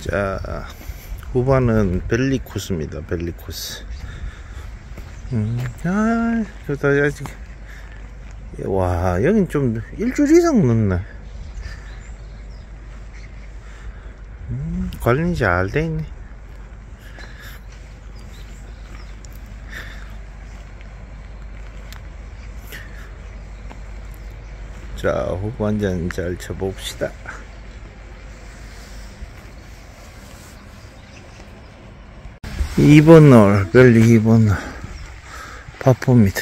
자, 후반은 벨리 코스입니다. 벨리 코스. 음, 아, 좋다. 아직. 와, 여긴 좀 일주일 이상 늦네. 음, 관리 잘 돼 있네. 자, 후반전 잘 쳐봅시다. 2번 홀, 별리 2번 홀. 파포입니다.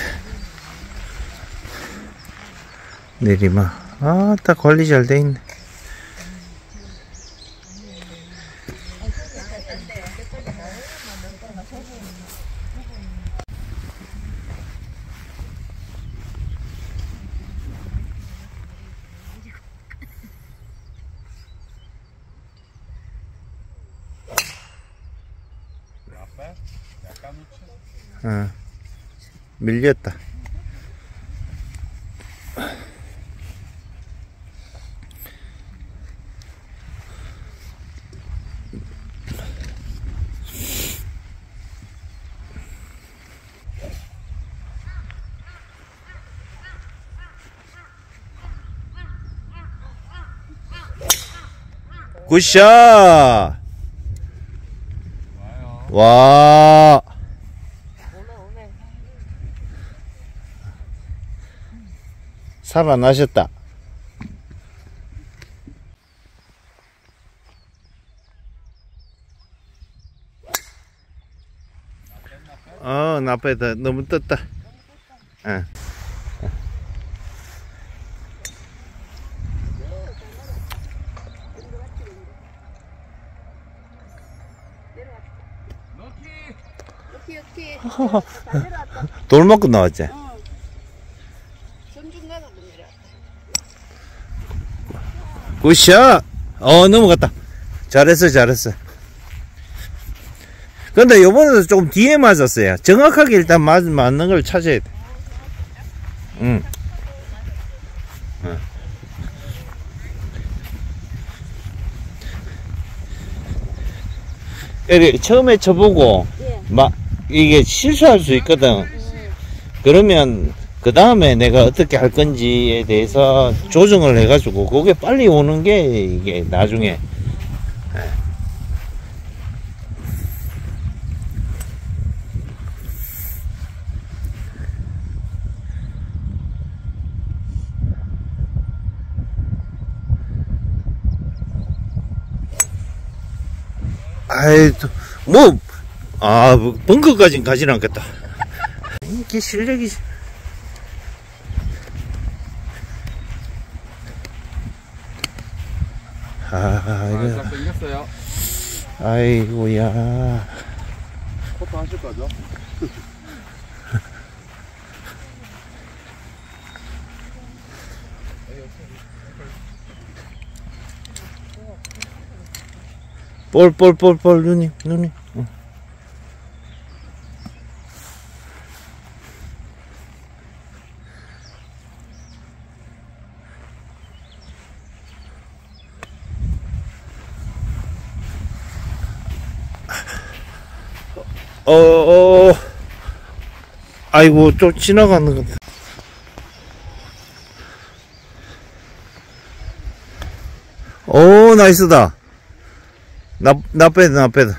내리막. 아, 딱 관리 잘 돼 있네. 어, 밀렸다. 굿샷! 와. 살아나셨다. 어, 나빼다. 너무 떴다. 어. 돌 맞고 나왔지? 손좀 가서 내려 굿샷! 어, 넘어갔다. 잘했어, 잘했어. 근데 요번에도 조금 뒤에 맞았어요. 정확하게 일단 맞, 맞는 걸 찾아야 돼. 응. 응. 처음에 쳐보고, 예. 막, 이게 실수할 수 있거든. 그러면, 그 다음에 내가 어떻게 할 건지에 대해서 조정을 해가지고, 그게 빨리 오는 게, 이게 나중에. 아이, 또, 뭐, 아, 벙커까진 가진 않겠다. 이게 실력이. 아, 아, 이거, 딱 생겼어요. 아이고야. 커프 하실 거죠? 볼, 볼, 볼, 볼, 누님, 누님. 응. 어, 어, 아이고, 좀 지나가는 것 같아. 오, 나이스다. 나, 나 빼다, 나 빼다.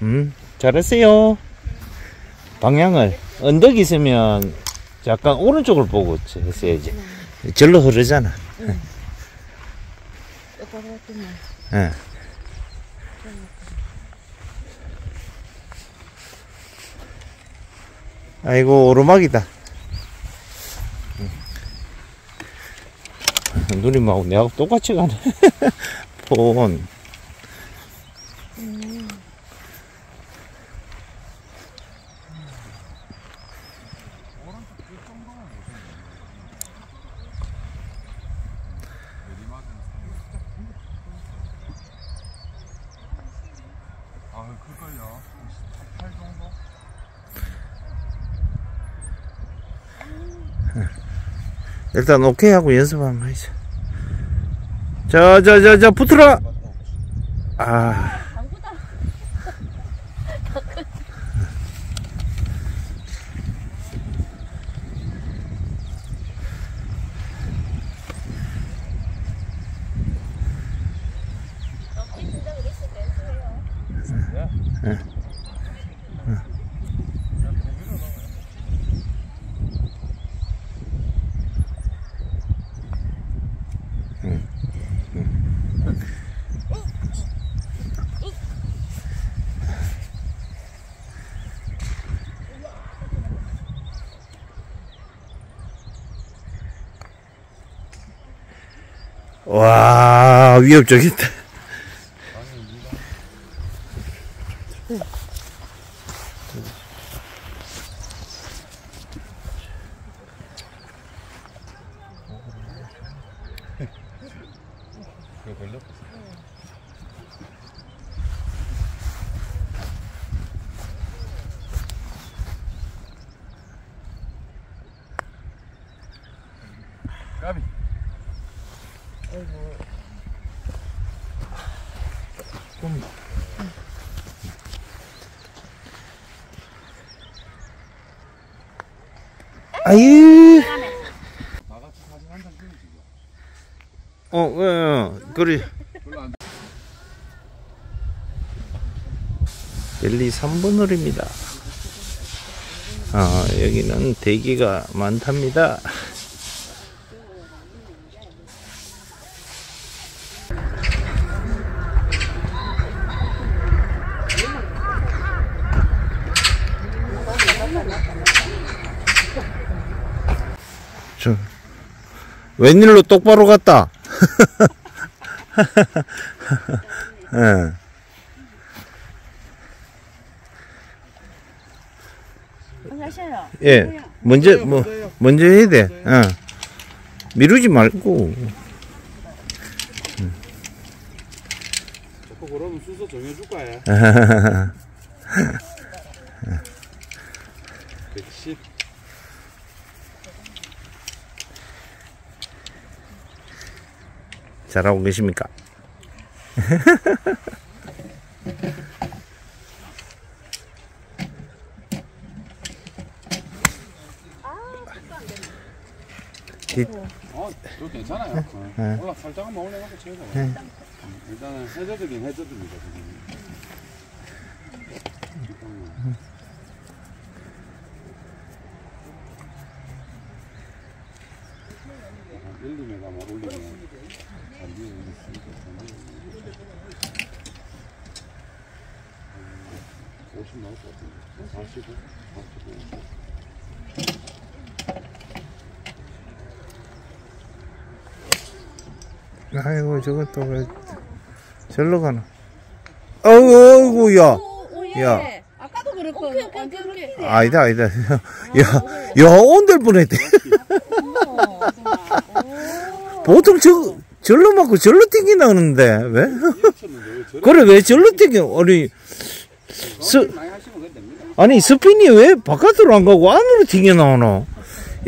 음, 잘했어요. 방향을, 언덕 있으면 약간 오른쪽을 보고 했어야지. 절로 흐르잖아. 했구만 예. 아이고, 오르막이다. 음. 누님하고 내하고 똑같이 가네. 폰. 일단 오케이 하고 연습 한번 하자. 자, 자, 자, 자, 붙어라! 아, 방구다. 넘기 진작을 했을 때 했어요. 와, 위협적이다. 까비. 아유, 다 같이 사진 한장 찍으지. 어, 어, 그래. 별로 안. 벨리 3번 홀입니다. 아, 여기는 대기가 많답니다. 웬일로 똑바로 갔다? 예. 하셔요. 예, 먼저 뭐 먼저 해야 돼. 어. 미루지 말고. 자꾸 그러면 순서 정해줄 거야. 잘하고 계십니까? 어, 저 괜찮아요. 어. 올라 살짝 한번 올려놓고 쳐요. 음, 일단은 해저드긴 해저드입니다. 지금. 음. 한 1, 2m만 올리면 잔디 있으니까 잔디 50 나올 것 같은데 45? 45, 50 아이고 저것도 왜 절로 가나? 어이구 야, 야. 아까도 그랬고 오케이 오케이 오케이 오케이. 아니다 아니다. 야, 야 온들 뻔했대. 보통 저 절로 맞고 절로 튕기 나오는데 왜? 저래 그래 왜 절로 튕겨? 아니 스 아니 스핀이 왜 바깥으로 안 가고 안으로 튕겨 나오노?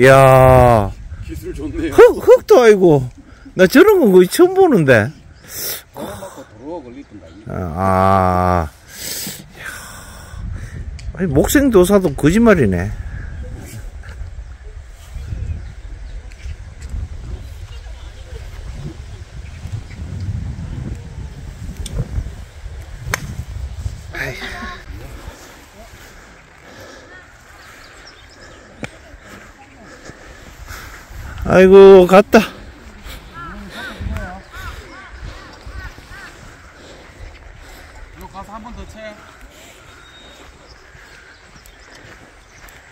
야. 기술 좋네요. 흙, 흙도 아니고. 나 저런 거 거의 처음 보는데. 아, 아. 이야. 아니, 목생도사도 거짓말이네. 아이고, 갔다. 이거 가서 한 번 더 채.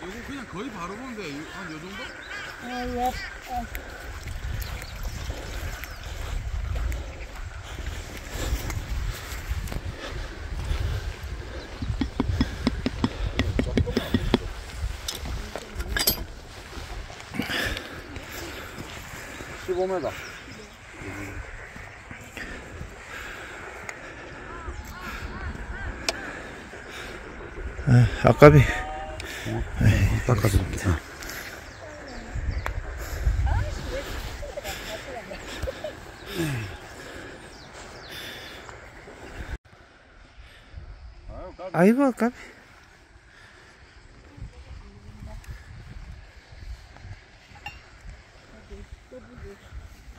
이거 그냥 거의 바로 보는데 한요 정도? 십오 m 아까비.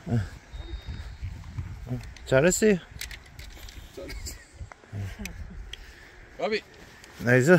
닦아줄게. 아이고 까비 어. 어, 잘했어요 까비 나이스